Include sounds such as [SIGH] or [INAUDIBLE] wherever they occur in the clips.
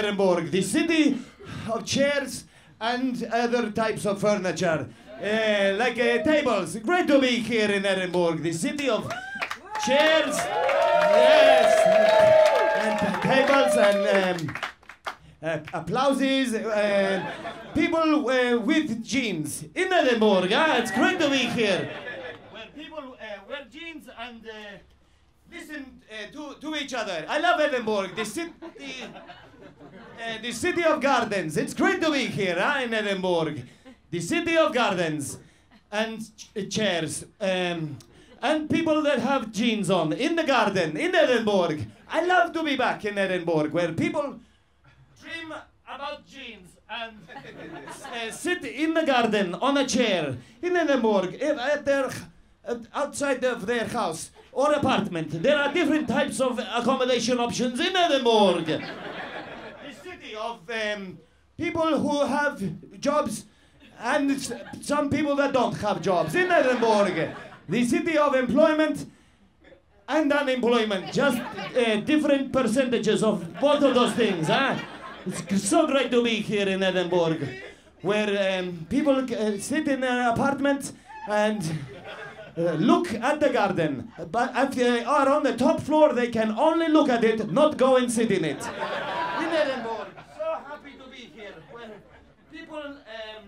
Edinburgh, the city of chairs and other types of furniture, uh, like uh, tables. Great to be here in Edinburgh, the city of chairs, yes, and tables and. Um, uh, applauses, uh, people uh, with jeans in Edinburgh. Yeah, it's great to be here. Where people wear jeans and listen to, to each other. I love Edinburgh, the city, uh, [LAUGHS] the city of gardens. It's great to be here huh, in Edinburgh, the city of gardens and ch- chairs. Um, and people that have jeans on in the garden in Edinburgh. I love to be back in Edinburgh where people dream about jeans and uh, [LAUGHS] sit in the garden on a chair in Edinburgh at their outside of their house or apartment. There are different types of accommodation options in Edinburgh. Of um, people who have jobs and some people that don't have jobs in Edinburgh. The city of employment and unemployment, just uh, different percentages of both of those things, huh? It's so great to be here in Edinburgh, where um, people uh, sit in their apartment and uh, look at the garden. But if they are on the top floor, they can only look at it, not go and sit in it. in Edinburgh, so happy to be here, where people um,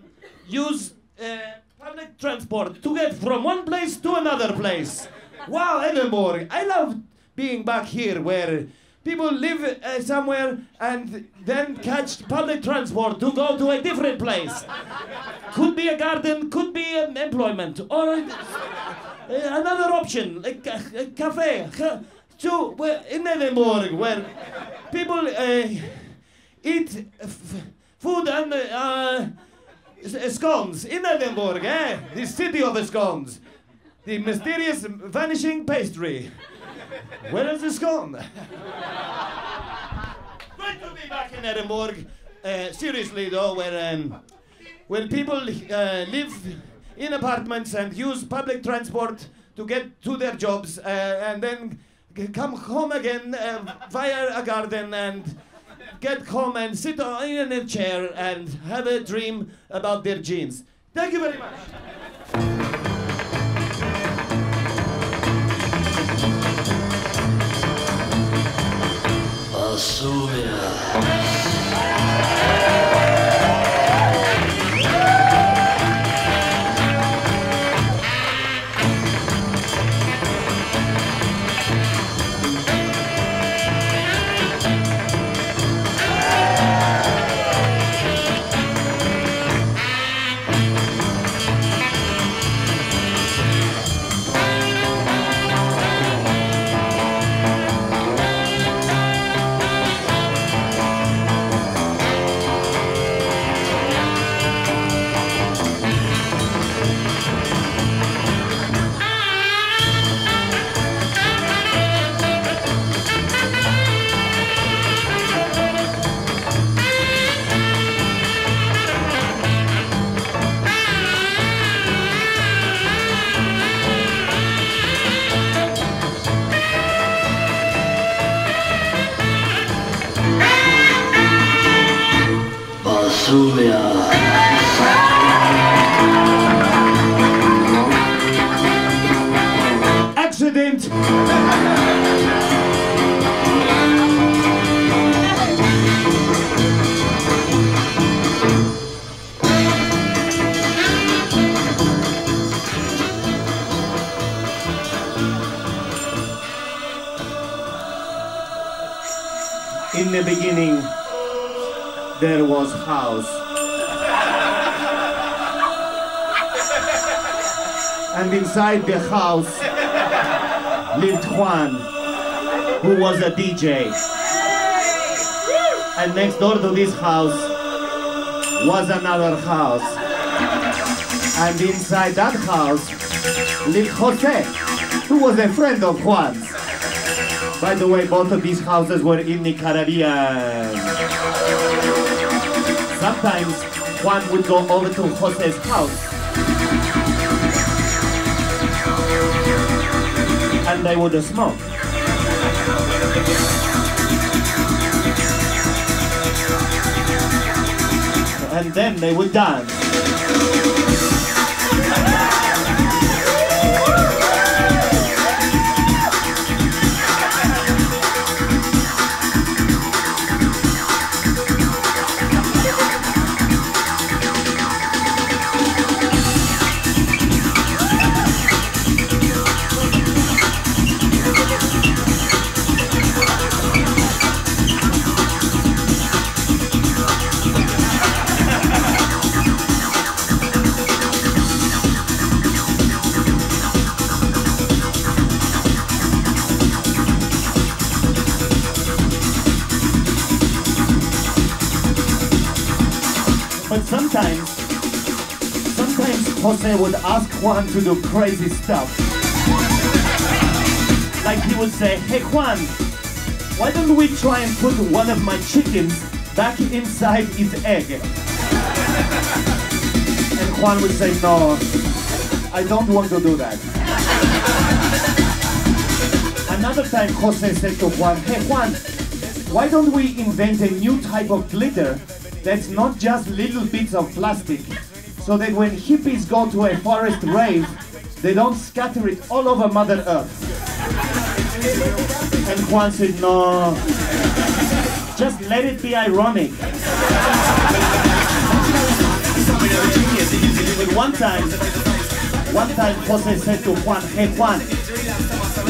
use uh, public transport to get from one place to another place. Wow, Edinburgh! I love being back here where people live uh, somewhere and then catch public transport to go to a different place. Could be a garden, could be an employment, or uh, another option, like a, a cafe. So, in Edinburgh, where people uh, eat f- food and uh, scones in Edinburgh, eh? The city of scones. The mysterious vanishing pastry. Where is the scone? Great to be back in Edinburgh. Uh, seriously though, where um, where people uh, live in apartments and use public transport to get to their jobs uh, and then come home again uh, via a garden and get home and sit in a chair and have a dream about their jeans. Thank you very much. Accident! Inside the house lived Juan, who was a DJ. And next door to this house was another house. And inside that house lived Jose, who was a friend of Juan's. By the way, both of these houses were in the Caribbean. Sometimes Juan would go over to Jose's house and they would smoke. And then they would dance. Jose would ask Juan to do crazy stuff. Like he would say, hey Juan, why don't we try and put one of my chickens back inside its egg? And Juan would say, no, I don't want to do that. Another time Jose said to Juan, hey Juan, why don't we invent a new type of glitter that's not just little bits of plastic, so that when hippies go to a forest rave, they don't scatter it all over Mother Earth. And Juan said, no, just let it be ironic. But one time, one time Jose said to Juan, hey Juan,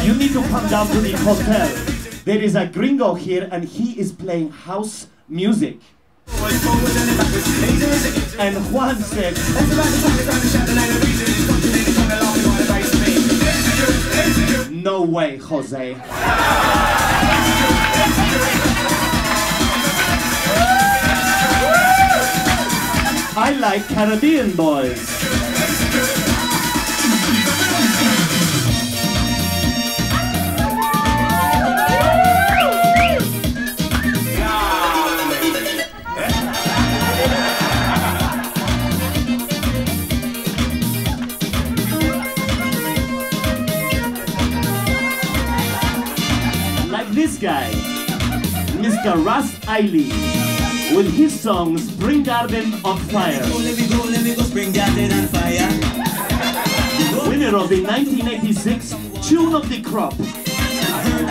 you need to come down to the hotel. There is a gringo here and he is playing house music. And Juan said, No way, Jose. I like Caribbean boys. Mr. Russ Eiley, with his song Spring Garden on Fire. Let me go, let me go, spring garden on fire. winner of the 1986 Tune of the Crop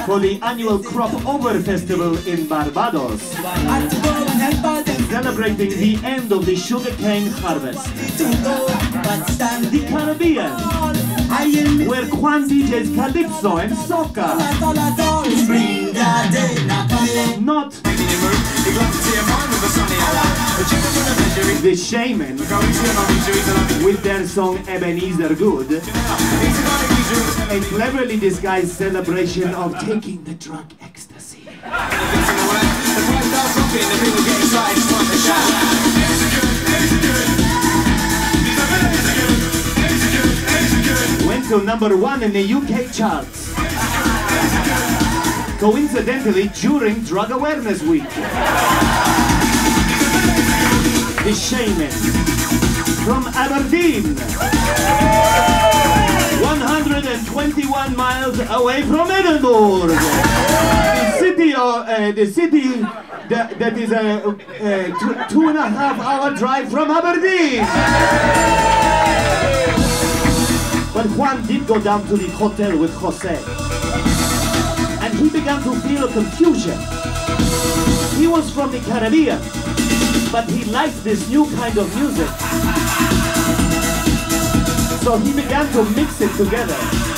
for the annual Crop Over Festival in Barbados, Had to go and help out them celebrating the end of the sugarcane harvest. to go, but stand The Caribbean, where Juan DJs calypso and soca, not the Shamen with their song Ebeneezer Goode, a cleverly disguised celebration of taking the drug ecstasy. Went to number one in the UK charts. Coincidentally, during Drug Awareness Week. The Shamen from Aberdeen. 121 miles away from Edinburgh. The city, of, uh, the city that, that is a, a two, two and a half hour drive from Aberdeen. But Juan did go down to the hotel with Jose. Began to feel a confusion. He was from the Caribbean, but he liked this new kind of music. So he began to mix it together.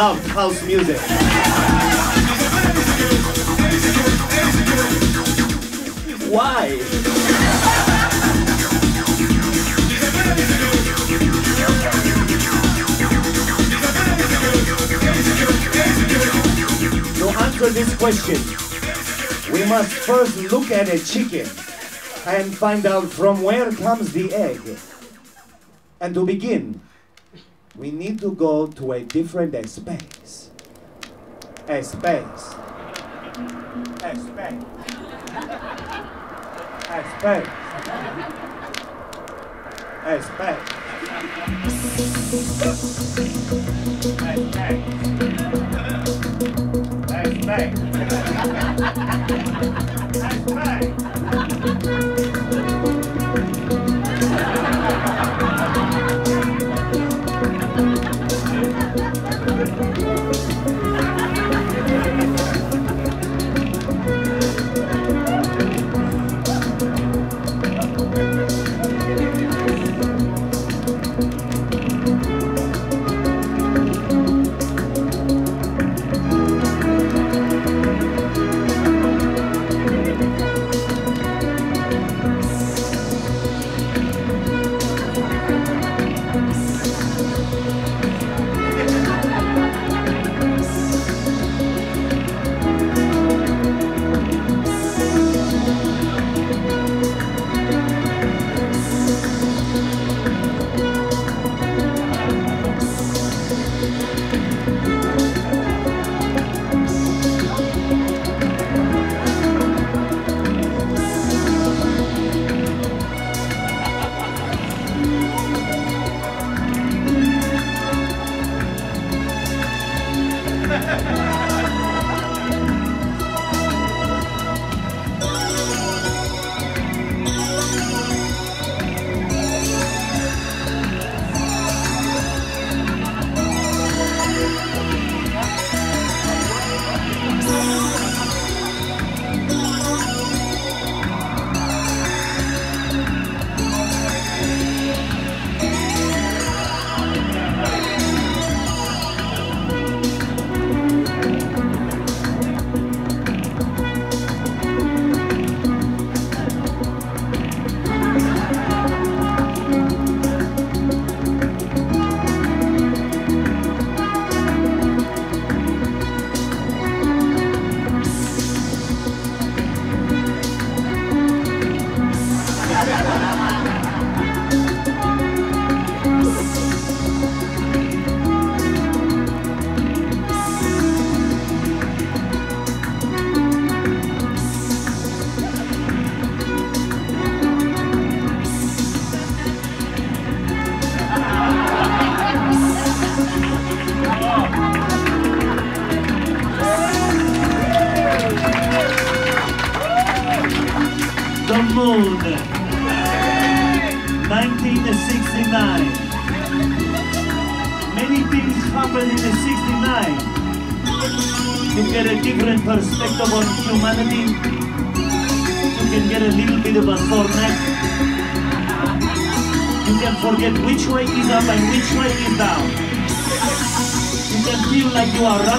Love house music. Why? To answer this question, we must first look at a chicken and find out from where comes the egg. And to begin, to go to a different space. A space. A space. A space. A space. A space. A space.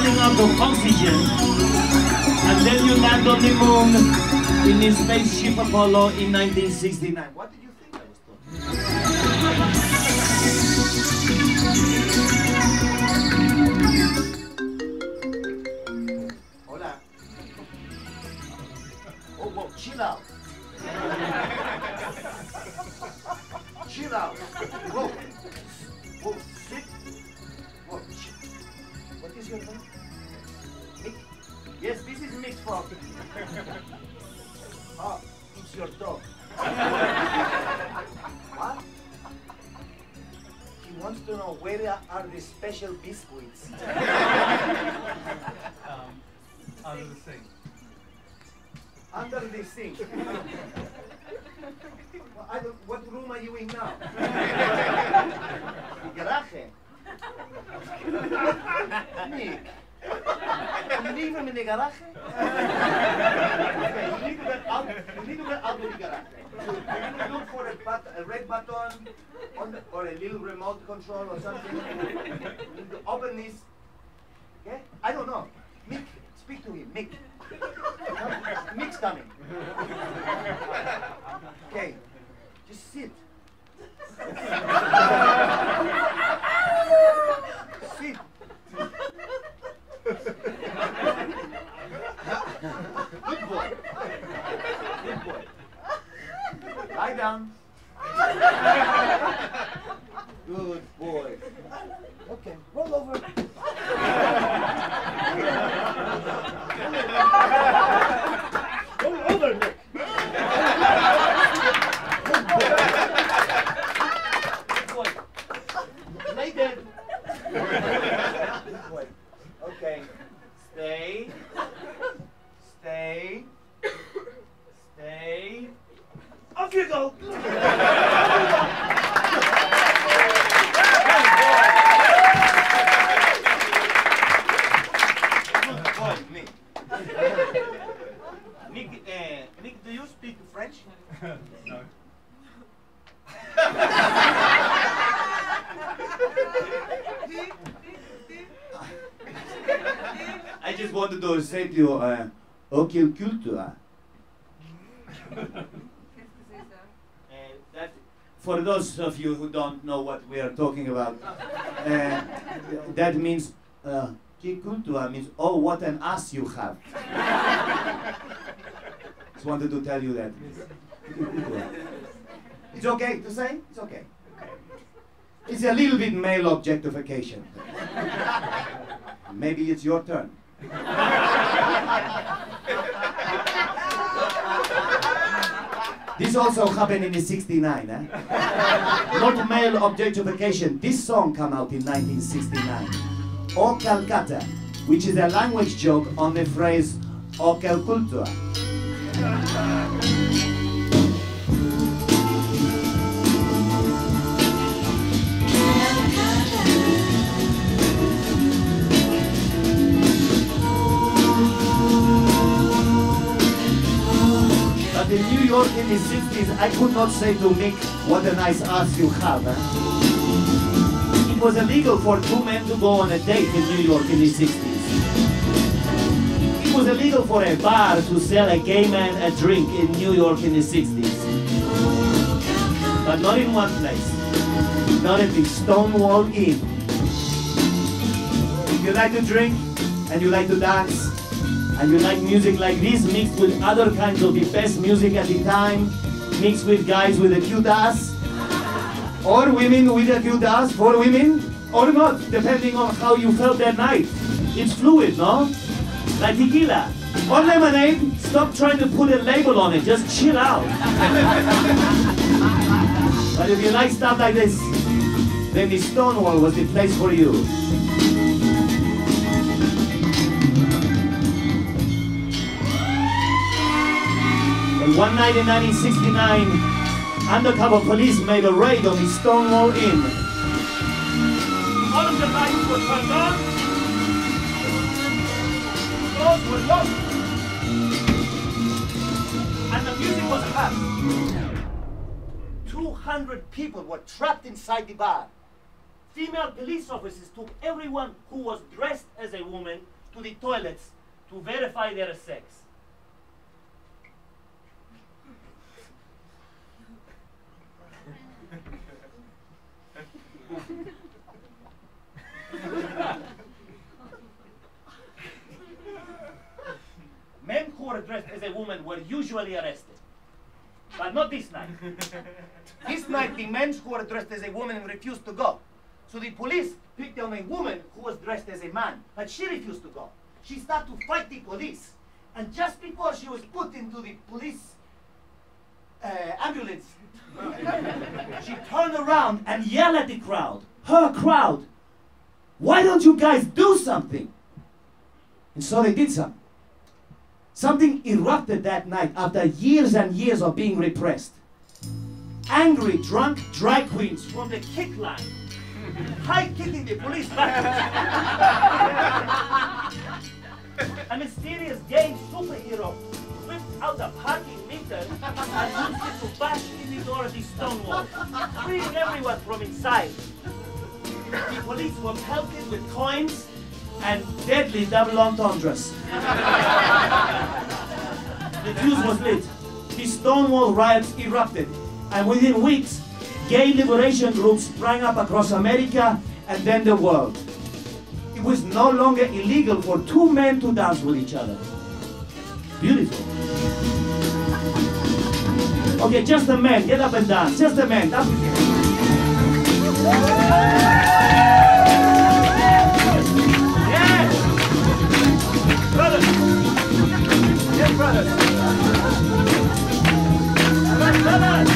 running out of oxygen. And then you land on the moon in the spaceship Apollo in 1969. What but a red button the, or a little remote control or something. to open this. Okay? I don't know. Mick, speak to him. Mick. Mick's coming. Okay. Just sit. sit. Good boy. Good boy. Lie down. [LAUGHS] Good boy. Okay, roll over. roll over, Nick. Good boy. Good boy. Lay dead. Good boy. Okay. Stay. Stay. Stay. Off you go. Good boy, Nick. Nick, uh, Nick, do you speak French? no. I just wanted to say to you, uh, aucune culture. Qu'est-ce que c'est ça Uh, that, for those of you who don't know what we are talking about, uh, that means uh, "que means oh what an ass you have. Just wanted to tell you that. It's okay to say. It's okay. It's a little bit male objectification. Maybe it's your turn. This also happened in the 69, eh? Not male objectification. This song came out in 1969. O Calcutta, which is a language joke on the phrase O Cultura. In the 60s, I could not say to Mick, what a nice ass you have. eh? It was illegal for two men to go on a date in New York in the 60s. It was illegal for a bar to sell a gay man a drink in New York in the 60s. But not in one place. Not at the Stonewall Inn. If you like to drink and you like to dance, and you like music like this mixed with other kinds of the best music at the time, mixed with guys with a cute ass, or women with a cute ass for women, or not, depending on how you felt that night. It's fluid, no? Like tequila. Or lemonade, stop trying to put a label on it, just chill out. but if you like stuff like this, then the Stonewall was the place for you. One night in 1969, undercover police made a raid on the Stonewall Inn. All of the lights were turned on. Doors were locked. And the music was cut. 200 people were trapped inside the bar. Female police officers took everyone who was dressed as a woman to the toilets to verify their sex. Men who were dressed as a woman were usually arrested. But not this night. this night, the men who were dressed as a woman refused to go. So the police picked on a woman who was dressed as a man, but she refused to go. She started to fight the police. And just before she was put into the police uh, ambulance, [LAUGHS] she turned around and yelled at the crowd, her crowd, why don't you guys do something? And so they did something. Something erupted that night after years and years of being repressed. Angry, drunk drag queens from the kick line, high kicking the police. [LAUGHS] A mysterious gay superhero whipped out a parking meter and used it to bash in the door of the Stonewall, freeing everyone from inside. The police were pelted with coins and deadly double entendres. the fuse was lit. The Stonewall riots erupted, and within weeks, gay liberation groups sprang up across America and then the world. It was no longer illegal for two men to dance with each other. Beautiful. Okay, just a man, get up and dance. Just a man. Yes! Brothers! Yes, brothers! Brothers, brothers!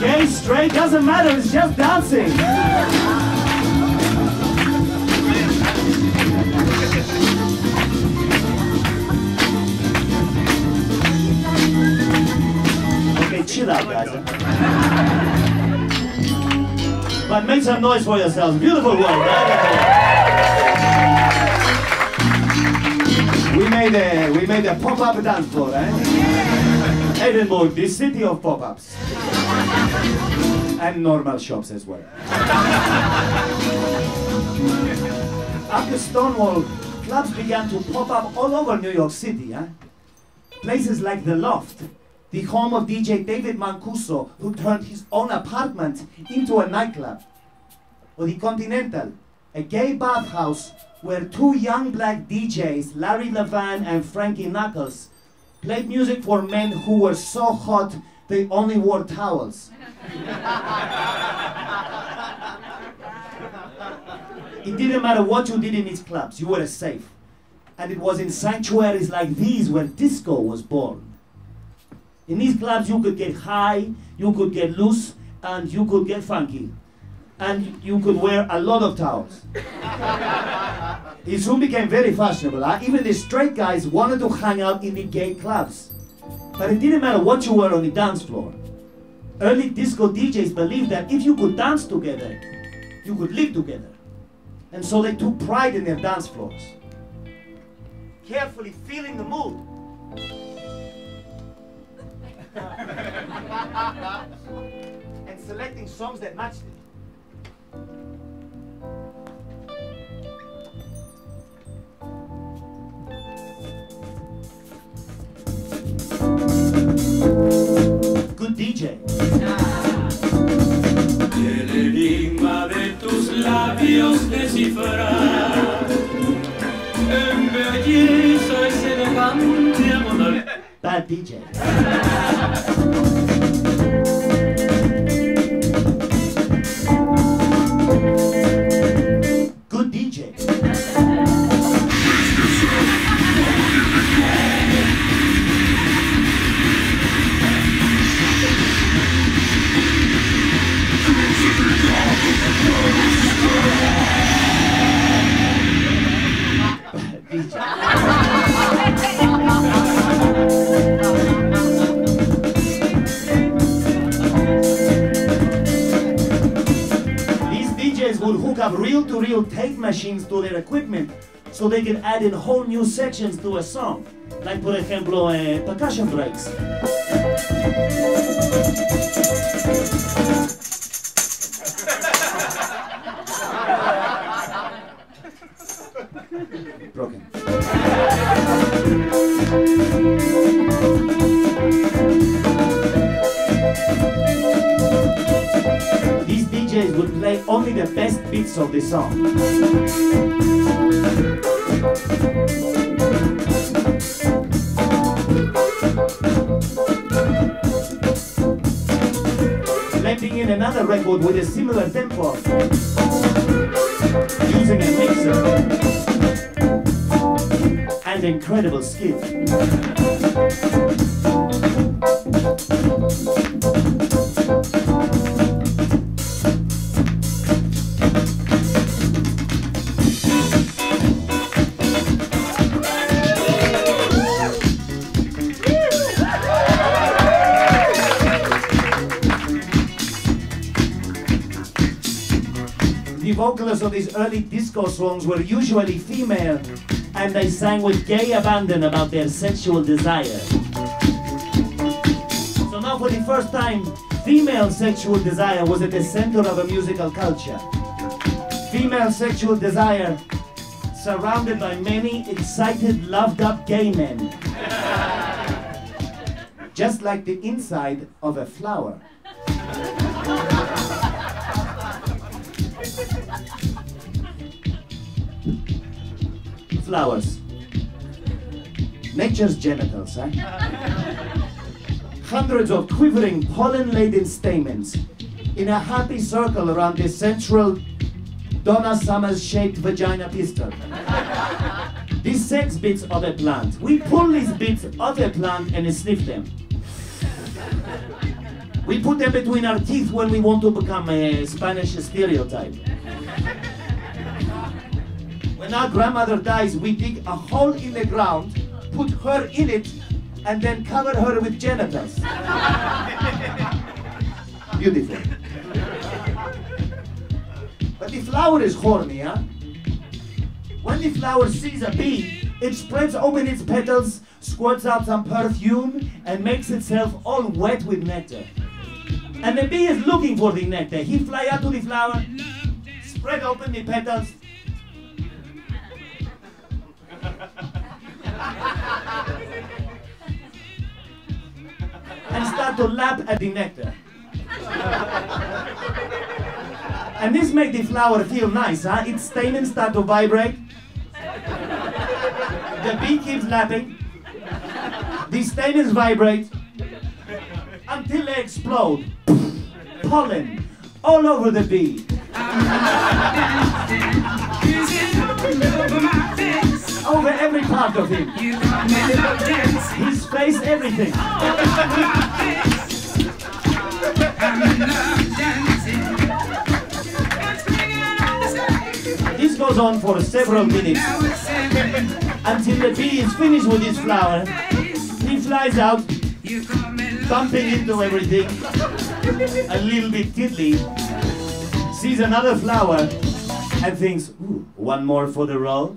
Gay, straight, doesn't matter, it's just dancing. Chill out, guys. But make some noise for yourselves. Beautiful work. We made a we made a pop-up dance floor, eh? Edinburgh, the city of pop-ups. And normal shops as well. After Stonewall, clubs began to pop up all over New York City, eh? Places like The Loft, the home of DJ David Mancuso, who turned his own apartment into a nightclub. Or the Continental, a gay bathhouse where two young black DJs, Larry Levan and Frankie Knuckles, played music for men who were so hot they only wore towels. [LAUGHS] It didn't matter what you did in these clubs, you were safe. And it was in sanctuaries like these where disco was born. In these clubs, you could get high, you could get loose, and you could get funky. And you could wear a lot of towels. it soon became very fashionable. huh? Even the straight guys wanted to hang out in the gay clubs. But it didn't matter what you were on the dance floor. Early disco DJs believed that if you could dance together, you could live together. And so they took pride in their dance floors. Carefully feeling the mood. [LAUGHS] and selecting songs that matched it. Good DJ. They can add in whole new sections to a song. Like, por ejemplo, eh, percussion breaks. The vocalists of these early disco songs were usually female, and they sang with gay abandon about their sexual desire. So now, for the first time, female sexual desire was at the center of a musical culture. Female sexual desire surrounded by many excited, loved up gay men. [LAUGHS] Just like the inside of a flower. Flowers. Nature's genitals, huh? Hundreds of quivering pollen-laden stamens in a happy circle around the central Donna Summers-shaped vagina pistil. These sex bits of a plant. We pull these bits of a plant and sniff them. We put them between our teeth when we want to become a Spanish stereotype. When our grandmother dies, we dig a hole in the ground, put her in it, and then cover her with genitals. [LAUGHS] Beautiful. But the flower is horny, huh? When the flower sees a bee, it spreads open its petals, squirts out some perfume, and makes itself all wet with nectar. And the bee is looking for the nectar. He fly out to the flower, spread open the petals, [LAUGHS] and start to lap at the nectar. And this makes the flower feel nice, huh? Its stamens start to vibrate. The bee keeps lapping. The stamens vibrate until they explode. Pollen all over the bee. Over every part of him. His face, everything. This goes on for several minutes until the bee is finished with his flower. He flies out, bumping into everything, a little bit tiddly, sees another flower, and thinks, Ooh, one more for the roll.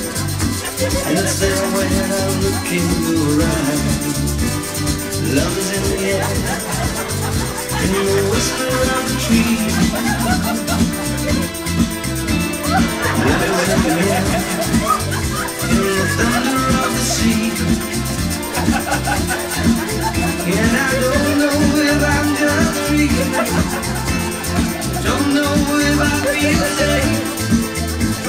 And it's there when I look in your eyes. Love is in the air, in the whisper of the trees. Love is in the air, in the thunder of the sea. And I don't know if I'm just dreaming, don't know if I feel safe.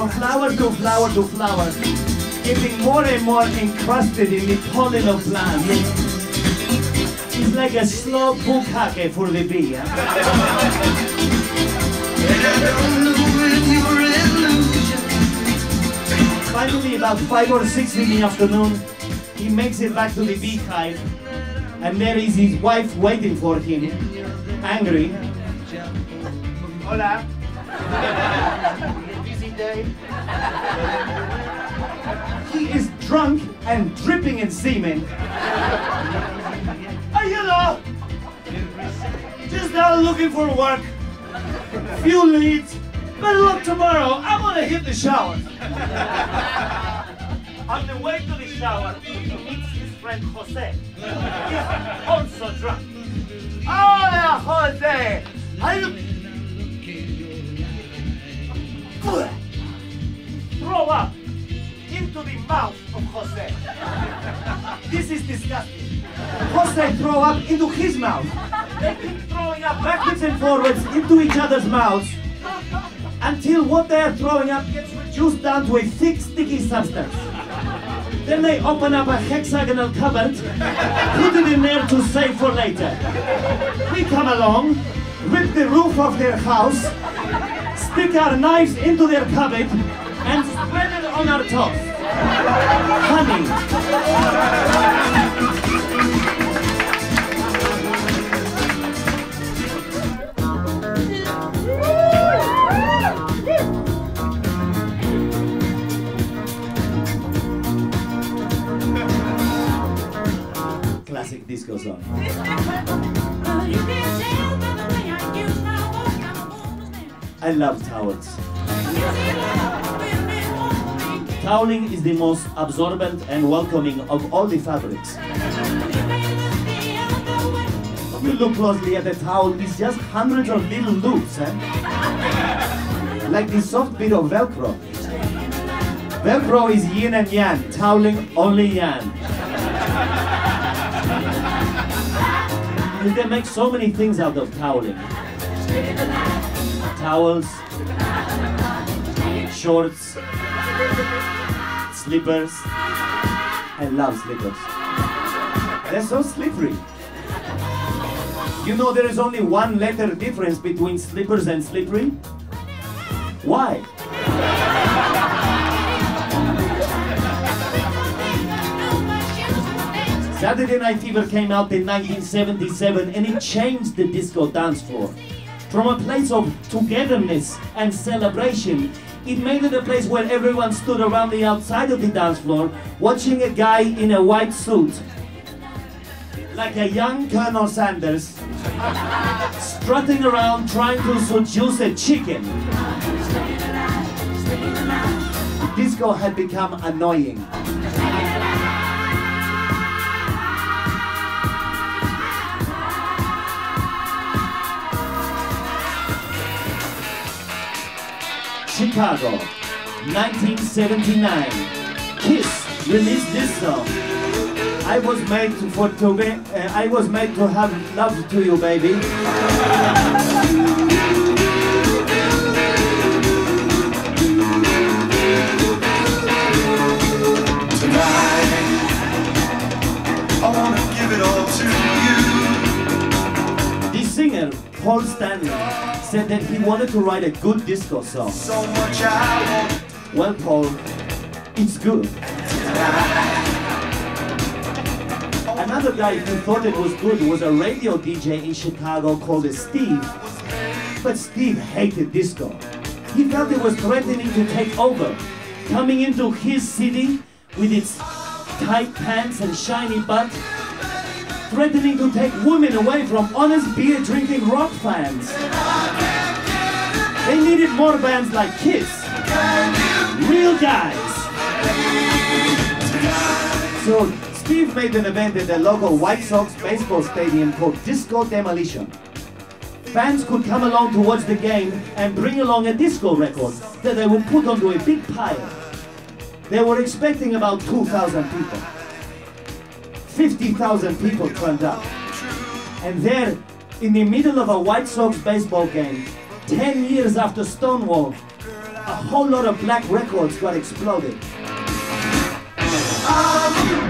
from flower to flower to flower, getting more and more encrusted in the pollen of plants. It's like a slow bukkake for the bee. Finally, about five or six in the afternoon, he makes it back to the beehive, and there is his wife waiting for him, angry. Hola. Busy day. He is drunk and dripping in semen. Hey, you know, just out looking for work. Few leads. Better luck tomorrow. I'm gonna hit the shower. On the way to the shower, he meets his friend Jose. He's also drunk. Hola, Jose! How you... Throw up into the mouth of Jose. This is disgusting. Jose throw up into his mouth. They keep throwing up backwards and forwards into each other's mouths until what they are throwing up gets reduced down to a thick, sticky substance. Then they open up a hexagonal cupboard, put it in there to save for later. We come along, rip the roof off their house, stick our knives into their cupboard, and spread it on our toast. Honey. Classic disco song. I love towels. Toweling is the most absorbent and welcoming of all the fabrics. If you look closely at the towel, it's just hundreds of little loops, eh? Like the soft bit of Velcro. Velcro is yin and yang, toweling only yang. Can make so many things out of toweling. Towels, shorts, slippers. I love slippers. They're so slippery. You know there is only one letter difference between slippers and slippery? Why? Saturday Night Fever came out in 1977 and it changed the disco dance floor. From a place of togetherness and celebration, it made it a place where everyone stood around the outside of the dance floor watching a guy in a white suit, like a young Colonel Sanders, [LAUGHS] strutting around trying to seduce a chicken. Disco had become annoying. Chicago, 1979. Kiss released this song. I was made to, for to be, uh, I was made to have love to you, baby. I wanna give it all to you. The singer Paul Stanley said that he wanted to write a good disco song. So much I want Well, Paul, it's good. Another guy who thought it was good was a radio DJ in Chicago called Steve. But Steve hated disco. He felt it was threatening to take over, coming into his city with its tight pants and shiny butt, threatening to take women away from honest beer drinking rock fans. They needed more bands like Kiss. Real guys. So Steve made an event at the local White Sox baseball stadium called Disco Demolition. Fans could come along to watch the game and bring along a disco record that they would put onto a big pile. They were expecting about 2,000 people. 50,000 people turned up. And there, in the middle of a White Sox baseball game, 10 years after Stonewall, a whole lot of black records got exploded. This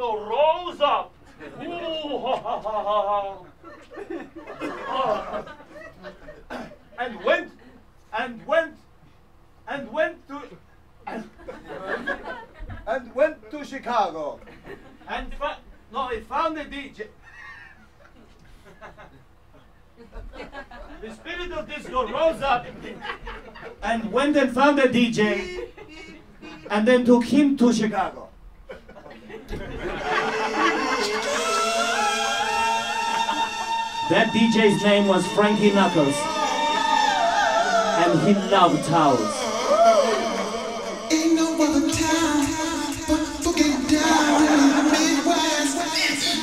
disco rose up. [LAUGHS] and went and went and went to And went to Chicago. and no, he found the. DJ. the spirit of disco rose up And went and found a DJ and then took him to Chicago. That DJ's name was Frankie Knuckles. And he loved towels. Ain't no other town but fucking down in the Midwest.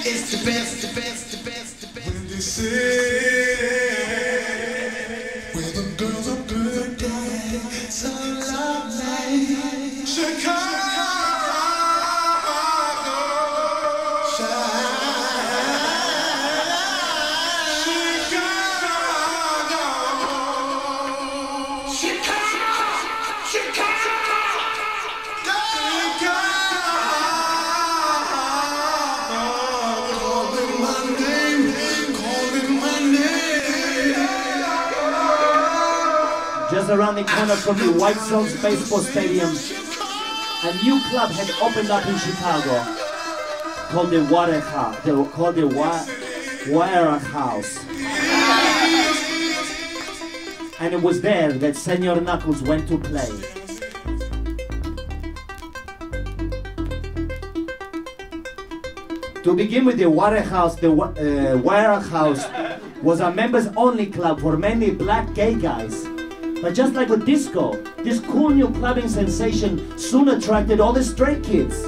It's the best, the best, the best, the best. When they say Just around the corner from the White Sox baseball stadium, a new club had opened up in Chicago called the Water House. They were called the Wa- Wire House. And it was there that Senor Knuckles went to play. To begin with, the Warehouse, the uh, Warehouse was a members-only club for mainly black gay guys. But just like with disco, this cool new clubbing sensation soon attracted all the straight kids.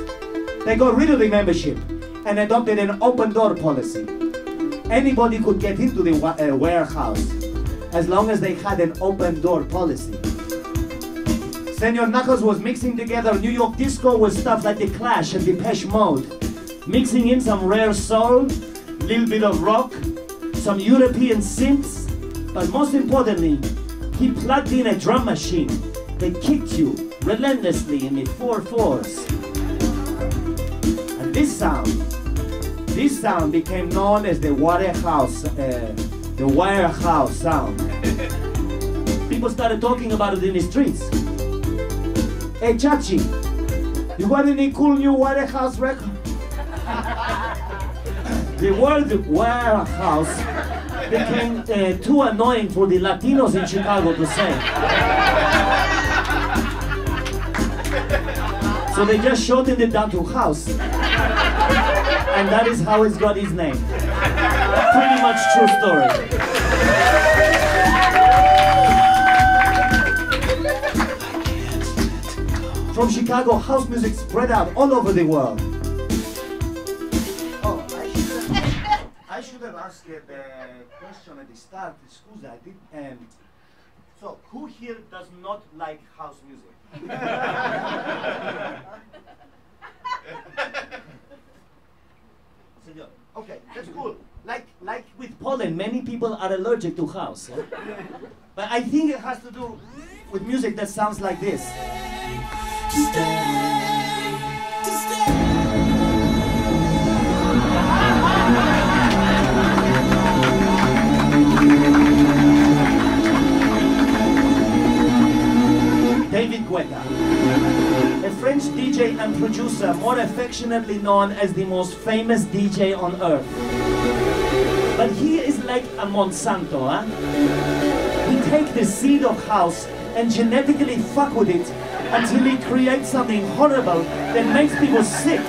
They got rid of the membership and adopted an open door policy. Anybody could get into the wa- uh, warehouse as long as they had an open door policy. Senor Knuckles was mixing together New York disco with stuff like The Clash and Depeche Mode, mixing in some rare soul, little bit of rock, some European synths, but most importantly, he plugged in a drum machine that kicked you relentlessly in the four fours. And this sound, this sound became known as the Warehouse, uh, the Warehouse sound. People started talking about it in the streets. Hey Chachi, you got any cool new Warehouse record? [LAUGHS] the word warehouse became uh, too annoying for the Latinos in Chicago to say. So they just shortened it down to house. And that is how it's got its name. Pretty much true story. From Chicago, house music spread out all over the world. I should have asked uh, the question at the start. Excuse I did. Um, so, who here does not like house music? [LAUGHS] Senor. Okay, that's cool. Like, like with pollen, many people are allergic to house. eh? But I think it has to do with music that sounds like this. David A French DJ and producer more affectionately known as the most famous DJ on earth. But he is like a Monsanto, huh? He take the seed of house and genetically fuck with it until he creates something horrible that makes people sick.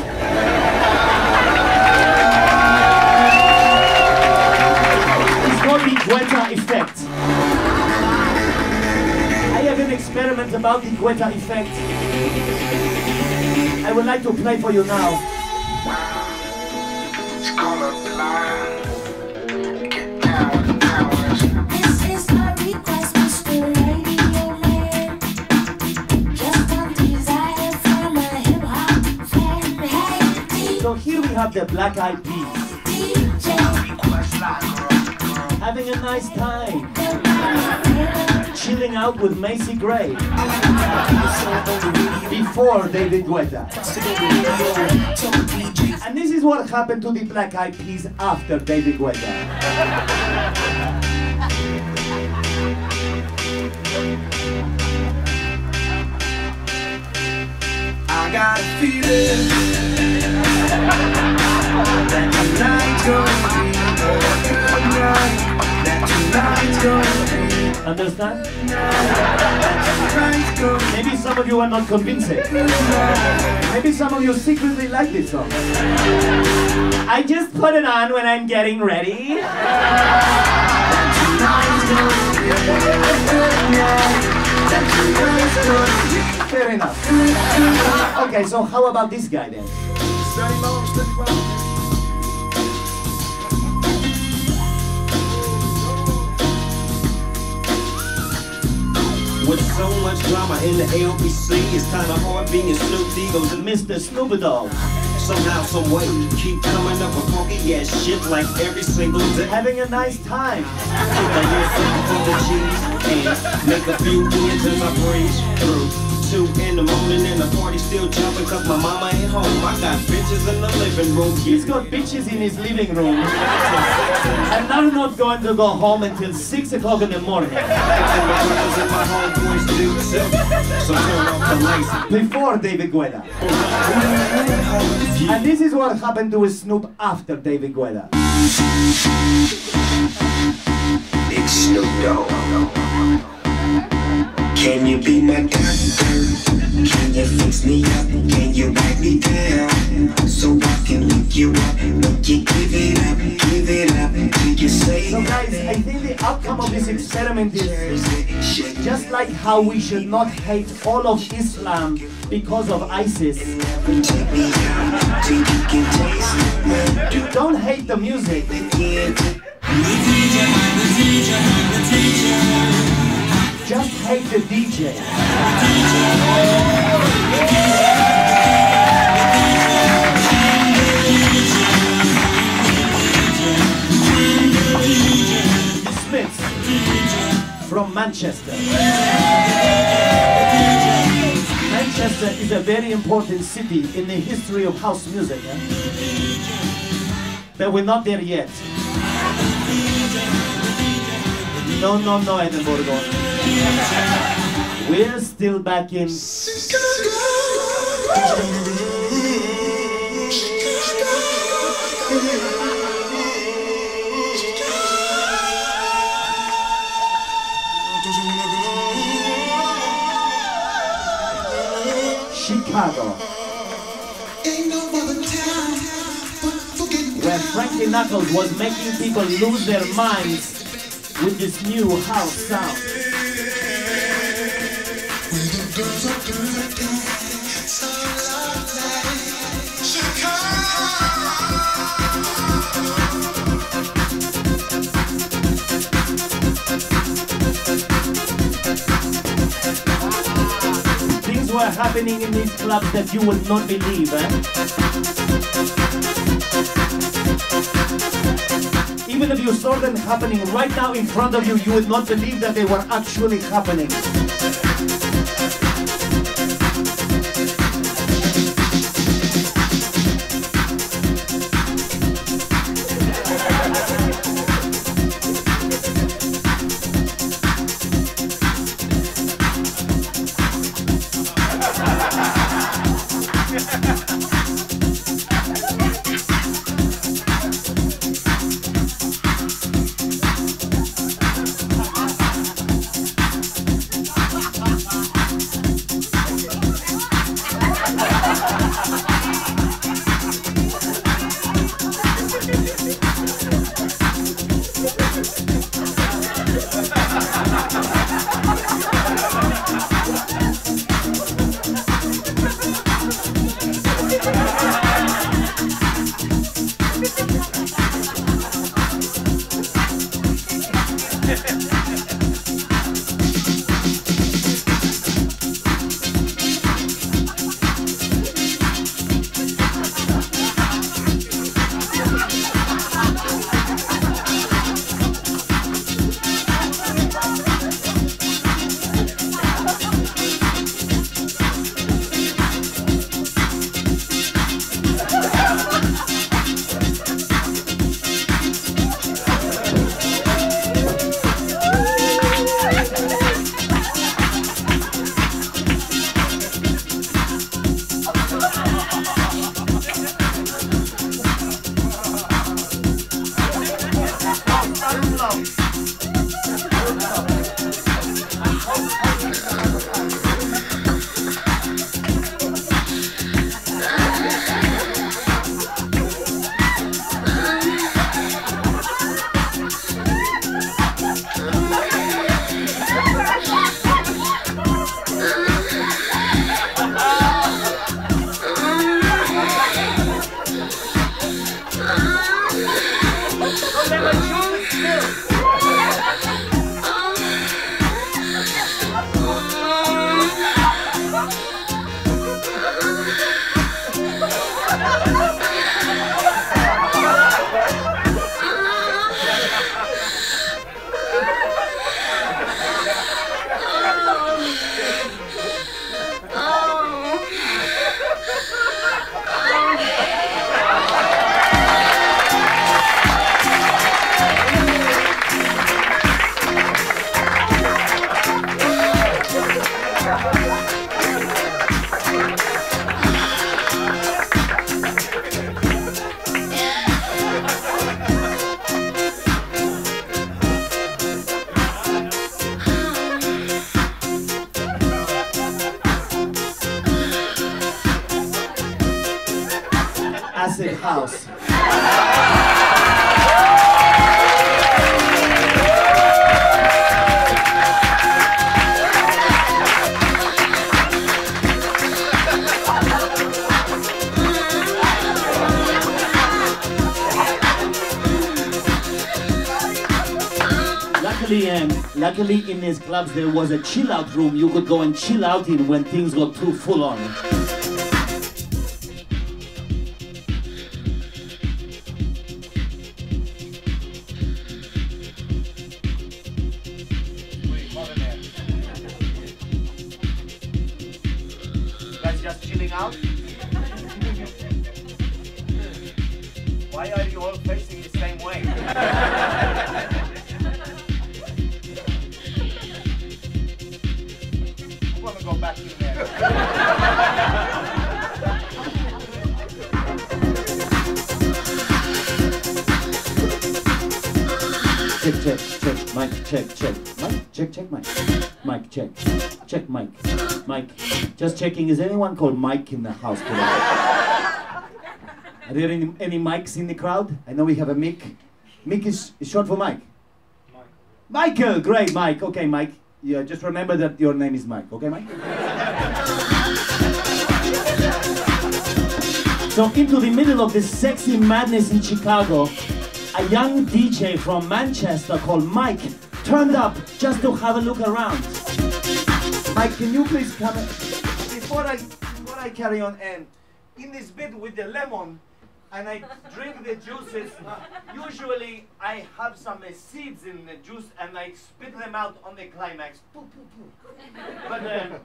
It's called the Guetta effect. I have an experiment about the Guetta effect. I would like to play for you now. It's called a blind. Get down with. This is my request, Mr. Radio Man. Just one desire from a hip hop fan. Hey, So here we have the Black Eyed Peas DJ, Request line, girl, girl. having a nice time, chilling out with Macy Gray before David Guetta. And this is what happened to the Black Eyed Peas after David Guetta. I got a feeling that tonight's gonna be a good night. That tonight's gonna be, Understand? Maybe some of you are not convincing. Maybe some of you secretly like this song. I just put it on when I'm getting ready. Fair enough. Okay, so how about this guy then? With so much drama in the LBC, it's kinda hard being Snoop Deagle's Mr. Snoop Dogg Somehow, some way, keep coming up with funky ass shit like every single day. having a nice time. Something for the cheese and make a few as I breeze through. Two in the morning and the party still jumping cause my mama ain't home. I got bitches in the living room. He's got bitches in his living room. [LAUGHS] And I'm not going to go home until 6 o'clock in the morning. And my brothers and my homeboys do too. So turn off the lights. Before David Guetta. And this is what happened to Snoop after David Guetta. Big Snoop Dogg. Can you be my doctor? Can you fix me up? Can you back me down? So I can lift you up, make you give it up, give it up. Do you say So guys, I think the outcome of this experiment is just like how we should not hate all of Islam because of ISIS. Take me out till you can taste it. Don't hate the music. Just hate the DJ. The from Manchester. Manchester is a very important city in the history of house music. eh? But we're not there yet. No, no, no, Edinburgh. We're still back in. Chicago. Chicago Ain't no mother town Where Frankie Knuckles was making people lose their minds with this new house sound. Happening in these clubs that you would not believe, eh? Even if you saw them happening right now in front of you, you would not believe that they were actually happening. House. Luckily, um, luckily in these clubs there was a chill out room you could go and chill out in when things got too full on. Checking, is anyone called Mike in the house today? Are there any, any mics in the crowd? I know we have a Mick. Mick is, is short for Mike. Michael, great, Mike. Okay, Mike. Yeah, just remember that your name is Mike. Okay, Mike? So into the middle of this sexy madness in Chicago, a young DJ from Manchester called Mike turned up just to have a look around. Mike, can you please come? Before I before I carry on, and in this bit with the lemon, and I drink the juices. Usually, I have some uh, seeds in the juice, and I spit them out on the climax. But uh,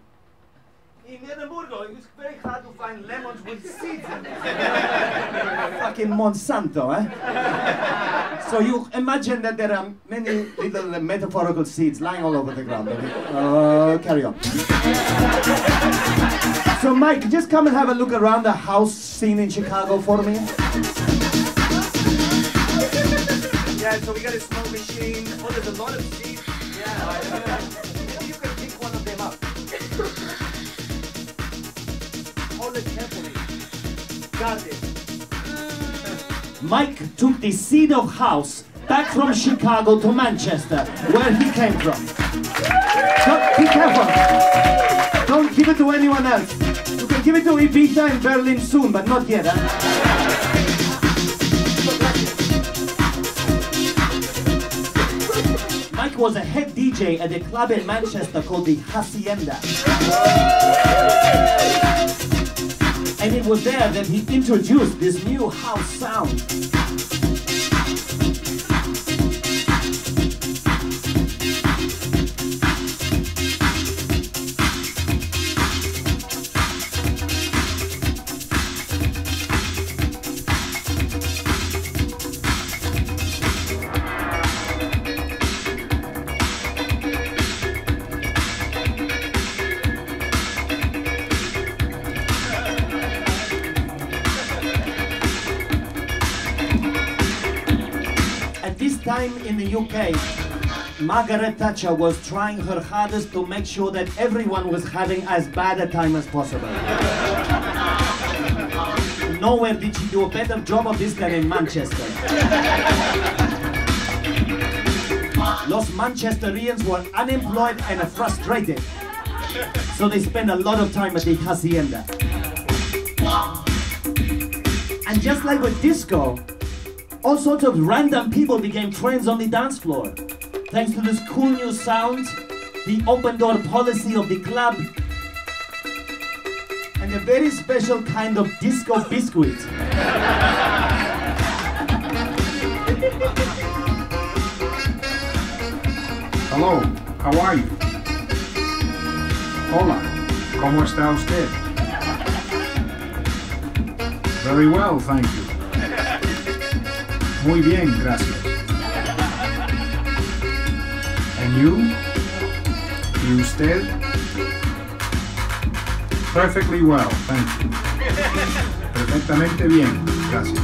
in Edinburgh, it was very hard to find lemons with seeds in it. [LAUGHS] Fucking Monsanto, eh? so you imagine that there are many little uh, metaphorical seeds lying all over the ground. Okay? Uh, carry on. So Mike, just come and have a look around the house scene in Chicago for me. Yeah, so we got a smoke machine. Oh, there's a lot of seeds. Yeah. Hold it carefully. Got it. Mike took the seed of house back from Chicago to Manchester, where he came from. Don't, be careful. Don't give it to anyone else. You can give it to Ibiza and Berlin soon, but not yet. Huh? Mike was a head DJ at a club in Manchester called the Hacienda. And it was there that he introduced this new house sound. UK, Margaret Thatcher was trying her hardest to make sure that everyone was having as bad a time as possible. Nowhere did she do a better job of this than in Manchester. Los Manchesterians were unemployed and frustrated, so they spent a lot of time at the Hacienda. And just like with disco, all sorts of random people became trends on the dance floor. Thanks to this cool new sound, the open door policy of the club, and a very special kind of disco biscuit. Hello, how are you? Hola, ¿cómo está usted? Very well, thank you. Muy bien, gracias. And you? ¿Y usted? Perfectly well, thank you. Perfectamente bien, gracias.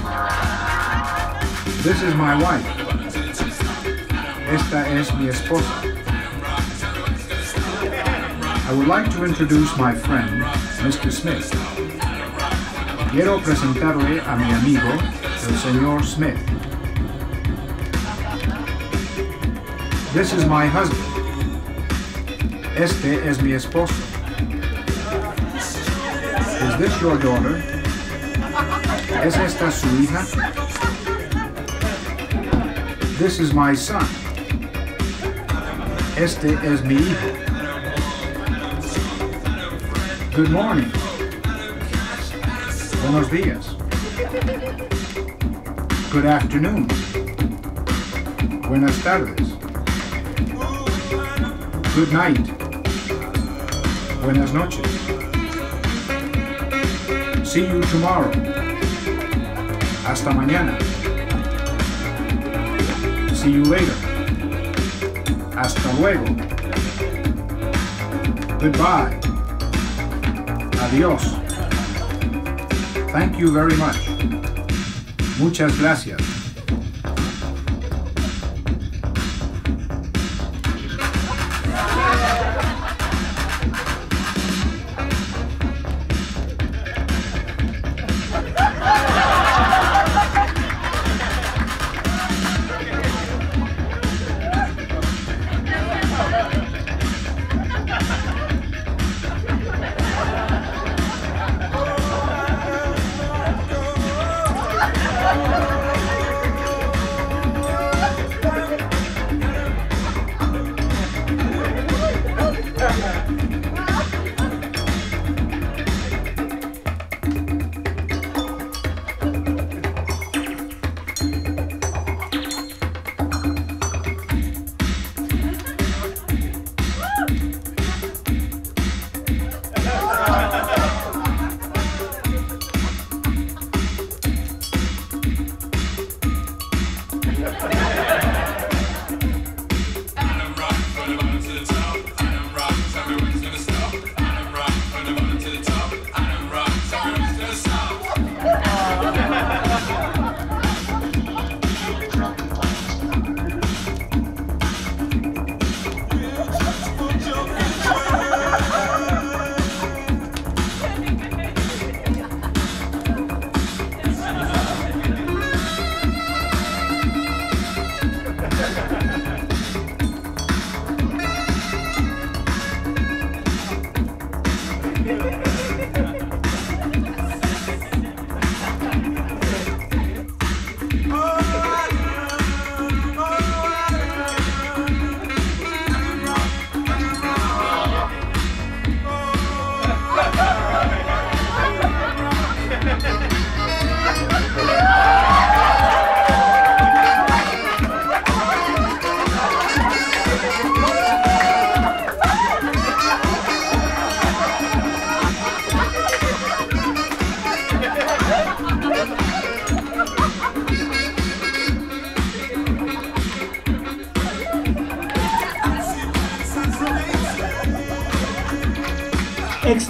This is my wife. Esta es mi esposa. I would like to introduce my friend, Mr. Smith. Quiero presentarle a mi amigo, el señor Smith. This is my husband. Este es mi esposo. Is this your daughter? ¿Es esta su hija? This is my son. Este es mi hijo. Good morning. Buenos días. Good afternoon. Buenas tardes. Good night. Buenas noches. See you tomorrow. Hasta mañana. See you later. Hasta luego. Goodbye. Adiós. Thank you very much. Muchas gracias.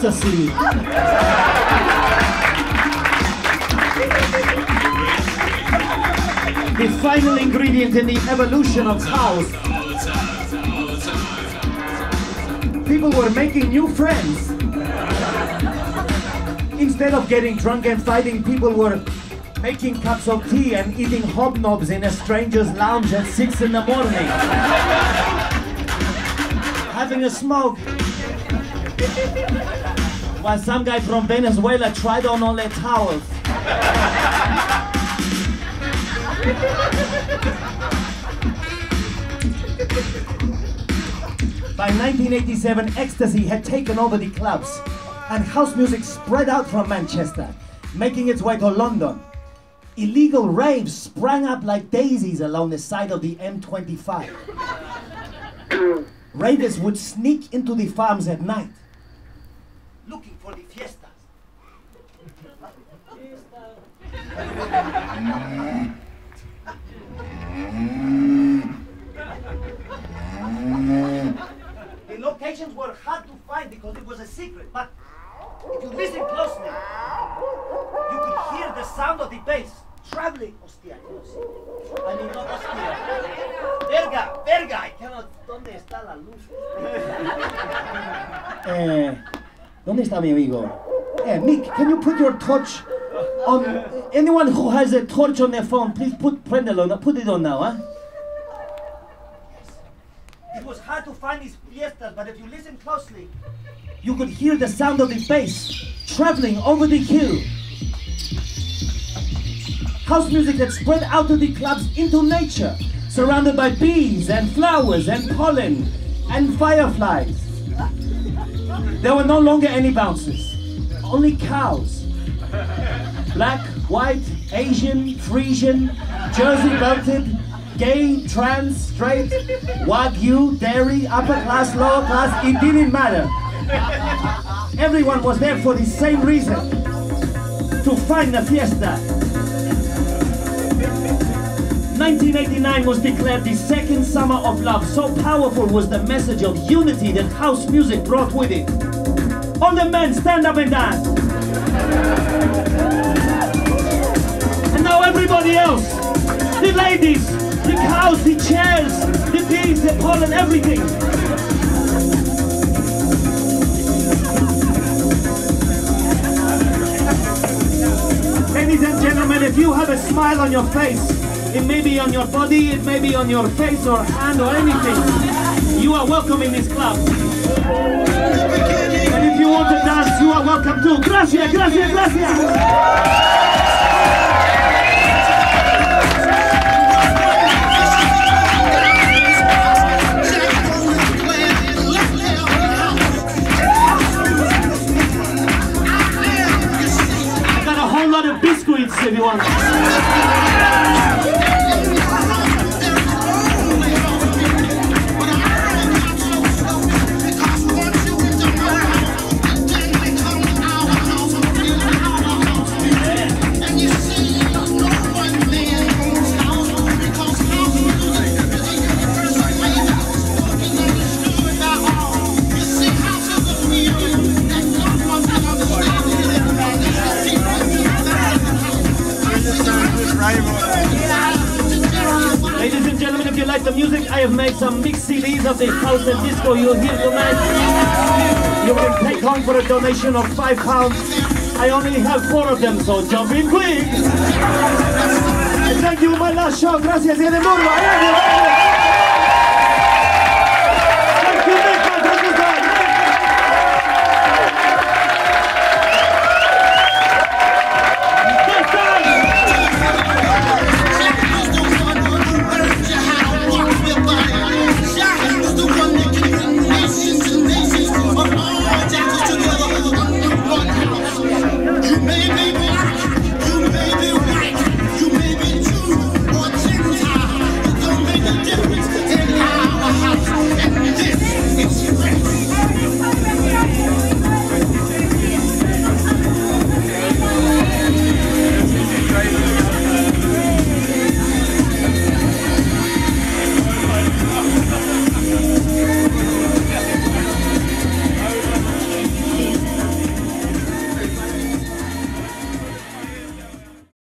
Ecstasy. The final ingredient in the evolution of house. People were making new friends. Instead of getting drunk and fighting, people were making cups of tea and eating hobnobs in a stranger's lounge at 6 in the morning. Having a smoke. While some guy from Venezuela tried on all towels. By 1987, ecstasy had taken over the clubs, and house music spread out from Manchester, making its way to London. Illegal raves sprang up like daisies along the side of the M25. Raiders would sneak into the farms at night, for the fiestas. The locations were hard to find because it was a secret, but if you listen closely, you could hear the sound of the bass traveling. Hostia. I mean, not hostia. Verga, verga, I cannot. ¿Dónde está la luz? eh, ¿Dónde está mi amigo? Eh, Mick, can you put your torch on... anyone who has a torch on their phone, please put Prendel on. Put it on now, huh? It was hard to find these fiestas, but if you listen closely, You could hear the sound of the bass traveling over the hill. House music that spread out of the clubs into nature, surrounded by bees and flowers and pollen and fireflies. There were no longer any bouncers, only cows. Black, white, Asian, Frisian, Jersey belted, gay, trans, straight, Wagyu, dairy, upper class, lower class, it didn't matter. Everyone was there for the same reason to find the fiesta. 1989 was declared the second summer of love. So powerful was the message of unity that house music brought with it. All the men stand up and dance. And now everybody else, the ladies, the cows, the chairs, the bees, the pollen, everything. Ladies and gentlemen, if you have a smile on your face, it may be on your body, it may be on your face or hand or anything, you are welcome in this club. And if you want to dance, you are welcome too. Gracias, gracias, gracias. Donation of five pounds. I only have four of them, so jump in quick. Thank you, my last show. Gracias, adiós.